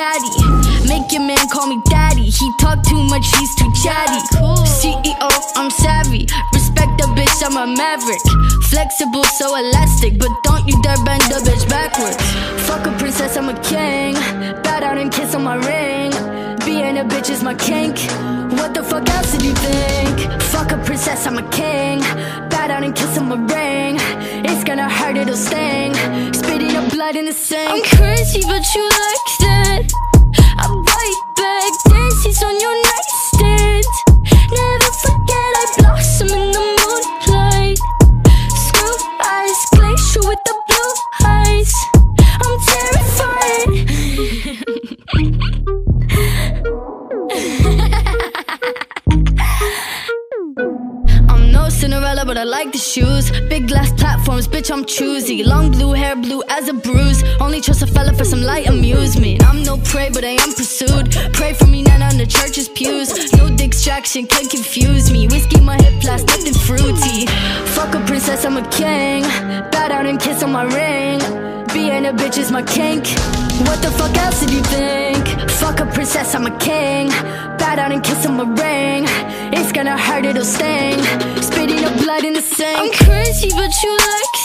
caddy. Make your man call me daddy. He talk too much, he's too chatty. CEO, I'm savvy. Respect the bitch, I'm a maverick. Flexible, so elastic, but don't you dare bend the bitch backwards. Fuck a princess, I'm a king. Bow down and kiss on my ring. Being a bitch is my kink. What the fuck else did you think? Fuck a princess, I'm a king. Bow down and kiss on my ring. It's gonna hurt, it'll sting. Spitting up blood in the sink. I'm crazy, but you like Cinderella, but I like the shoes. Big glass platforms, bitch, I'm choosy. Long blue hair, blue as a bruise. Only trust a fella for some light amusement. I'm no prey, but I am pursued. Pray for me, not on the church's pews. No distraction can confuse me. Whiskey, my hip flask, nothing fruity. Fuck a princess, I'm a king. Bow down and kiss on my ring. Being a bitch is my kink. What the fuck else did you think? It's gonna hurt, it'll sting. Spitting up blood in the sink. I'm crazy, but you like